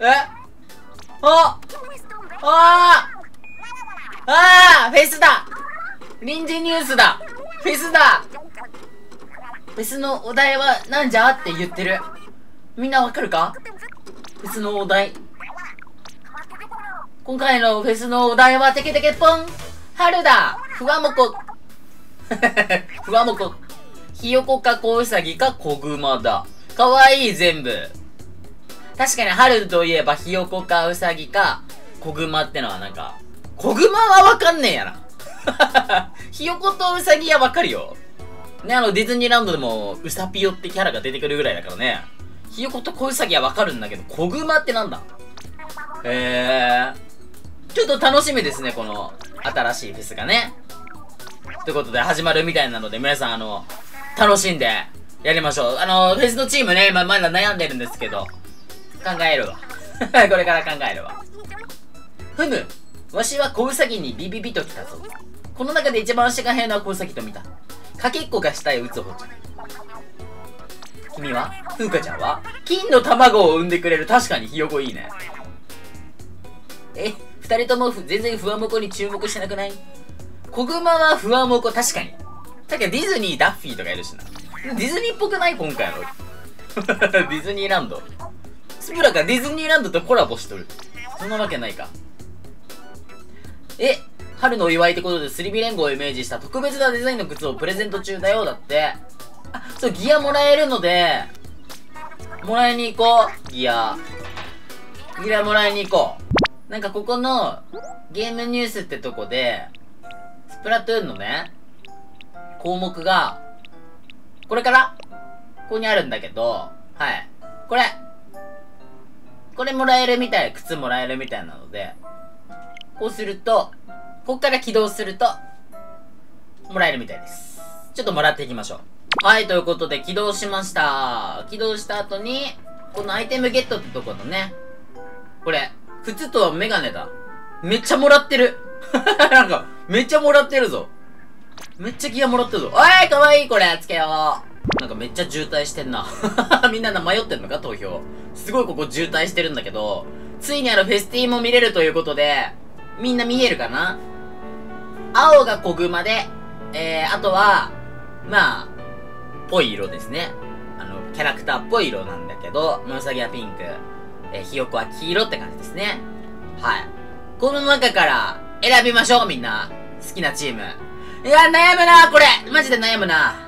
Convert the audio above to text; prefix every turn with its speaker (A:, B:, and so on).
A: え？あ？あああフェスだ！臨時ニュースだ！フェスだ！フェスのお題はなんじゃ？って言ってる。みんなわかるか？フェスのお題。今回のフェスのお題はテケテケポン。春だ！ふわもこ。ふわもこ。ひよこかこうさぎかこぐまだ。かわいい全部。確かに春といえばひよこかうさぎかこぐまってのはなんか、こぐまはわかんねえやな。ひよことうさぎはわかるよ。ね、あの、ディズニーランドでも、ウサピヨってキャラが出てくるぐらいだからね。ひよこと小ウサギはわかるんだけど、小熊ってなんだ？へえー。ちょっと楽しみですね、この、新しいフェスがね。ということで、始まるみたいなので、皆さん、あの、楽しんで、やりましょう。あの、フェスのチームね、今まだ悩んでるんですけど、考えるわ。これから考えるわ。ふむ、わしは小ウサギにビビビと来たぞ。この中で一番足が変な小ウサギと見た。かけっこがしたい、うつほちゃん。君はふうかちゃんは金の卵を産んでくれる。確かにひよこいいね。え、二人とも全然ふわもこに注目してなくない？子熊はふわもこ、確かに。だけどディズニー、ダッフィーとかいるしな。ディズニーっぽくない？今回の。ディズニーランド。スプラがディズニーランドとコラボしとる。そんなわけないか。え、春のお祝いってことで、スリビ連合をイメージした特別なデザインの靴をプレゼント中だよ、だって。あ、そう、ギアもらえるので、もらいに行こう。ギア。ギアもらいに行こう。なんかここの、ゲームニュースってとこで、スプラトゥーンのね、項目が、これから？ここにあるんだけど、はい。これ。これもらえるみたい、靴もらえるみたいなので、こうすると、ここから起動すると、もらえるみたいです。ちょっともらっていきましょう。はい、ということで起動しました。起動した後に、このアイテムゲットってとこのね、これ、靴とメガネだ。めっちゃもらってる。なんか、めっちゃもらってるぞ。めっちゃギアもらってるぞ。おいかわいいこれつけよう。なんかめっちゃ渋滞してんな。みんな迷ってんのか投票。すごいここ渋滞してるんだけど、ついにあのフェスティも見れるということで、みんな見えるかな？青が小熊で、えー、あとは、まあ、ぽい色ですね。あの、キャラクターっぽい色なんだけど、ムサギはピンク、えー、ひよこは黄色って感じですね。はい。この中から選びましょう、みんな。好きなチーム。いや、悩むな、これマジで悩むな。